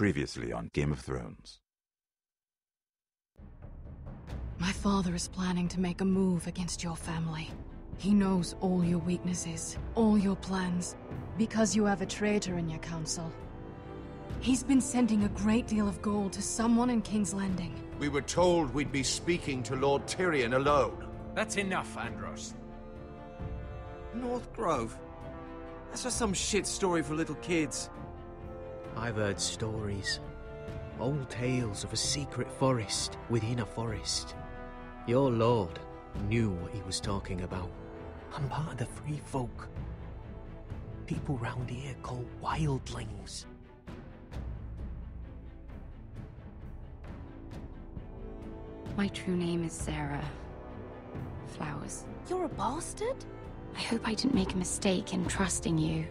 Previously on Game of Thrones. My father is planning to make a move against your family. He knows all your weaknesses, all your plans, because you have a traitor in your council. He's been sending a great deal of gold to someone in King's Landing. We were told we'd be speaking to Lord Tyrion alone. That's enough, Andros. North Grove? That's just some shit story for little kids. I've heard stories. Old tales of a secret forest within a forest. Your lord knew what he was talking about. I'm part of the free folk. People round here call wildlings. My true name is Sarah Flowers. You're a bastard? I hope I didn't make a mistake in trusting you.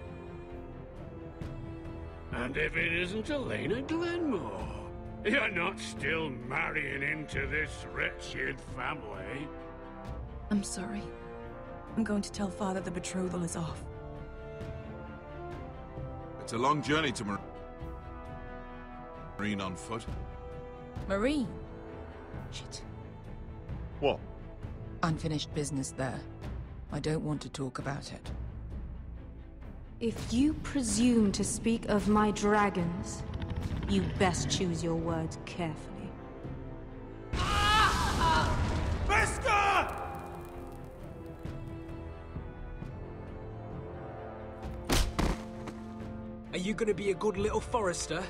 And if it isn't Elaena Glenmore, you're not still marrying into this wretched family. I'm sorry. I'm going to tell father the betrothal is off. It's a long journey to Mar Meereen on foot. Meereen? Shit. What? Unfinished business there. I don't want to talk about it. If you presume to speak of my dragons, you best choose your words carefully. Are you gonna be a good little forester?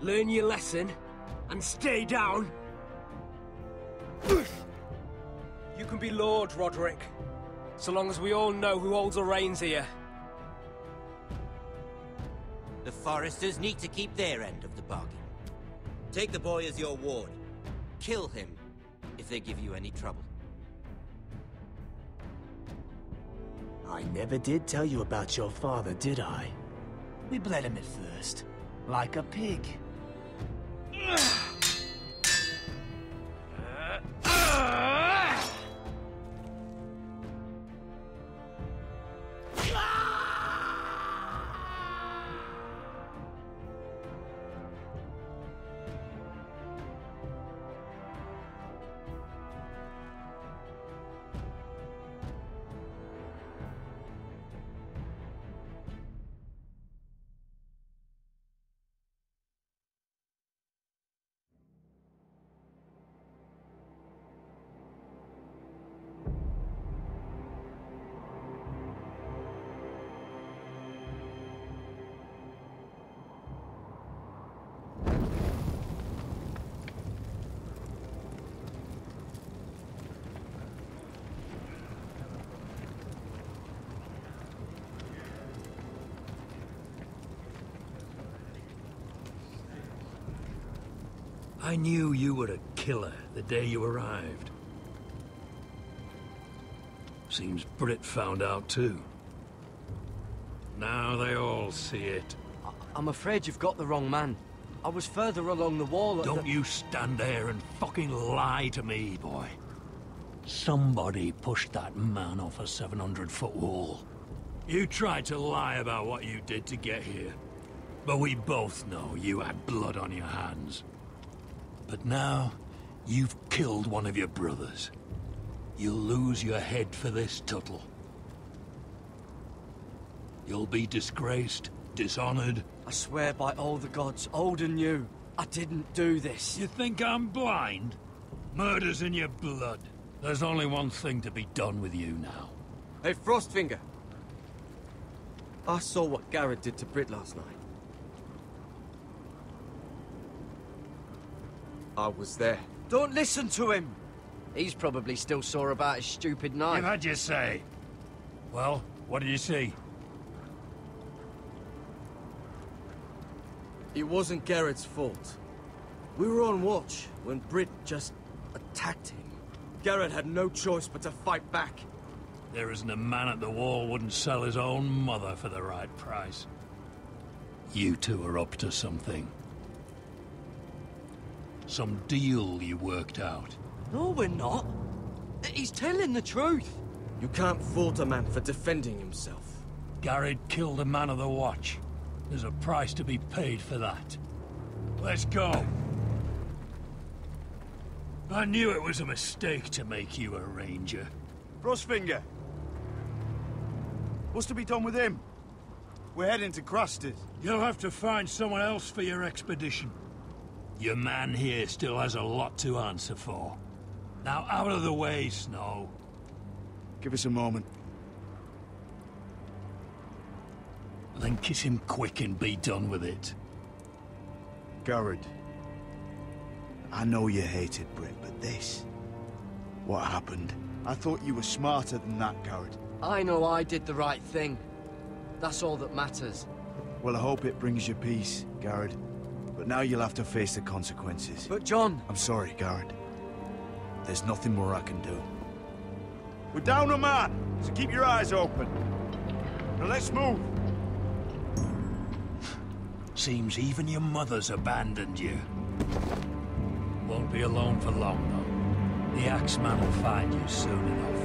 Learn your lesson? And stay down? You can be Lord, Rodrik. So long as we all know who holds the reins here. The Forresters need to keep their end of the bargain. Take the boy as your ward. Kill him if they give you any trouble. I never did tell you about your father, did I? We bled him at first, like a pig. I knew you were a killer the day you arrived. Seems Britt found out too. Now they all see it. I'm afraid you've got the wrong man. I was further along the wall Don't the... you stand there and fucking lie to me, boy. Somebody pushed that man off a 700-foot wall. You tried to lie about what you did to get here. But we both know you had blood on your hands. But now, you've killed one of your brothers. You'll lose your head for this, Tuttle. You'll be disgraced, dishonored. I swear by all the gods, old and new, I didn't do this. You think I'm blind? Murder's in your blood. There's only one thing to be done with you now. Hey, Frostfinger. I saw what Garrett did to Britt last night. I was there. Don't listen to him! He's probably still sore about his stupid knife. You've had your say. Well, what did you see? It wasn't Garrett's fault. We were on watch when Britt just attacked him. Garrett had no choice but to fight back. There isn't a man at the wall wouldn't sell his own mother for the right price. You two are up to something. Some deal you worked out. No, we're not. He's telling the truth. You can't fault a man for defending himself. Garrett killed a man of the watch. There's a price to be paid for that. Let's go. I knew it was a mistake to make you a ranger. Frostfinger. What's to be done with him? We're heading to Craster's. You'll have to find someone else for your expedition. Your man here still has a lot to answer for. Now out of the way, Snow. Give us a moment. Then kiss him quick and be done with it. Garrett. I know you hated Britt, but this... What happened? I thought you were smarter than that, Garrett. I know I did the right thing. That's all that matters. Well, I hope it brings you peace, Garrett. But now you'll have to face the consequences. But Jon... I'm sorry, Garrett. There's nothing more I can do. We're down a man, so keep your eyes open. Now let's move. Seems even your mother's abandoned you. Won't be alone for long, though. The Axeman will find you soon enough.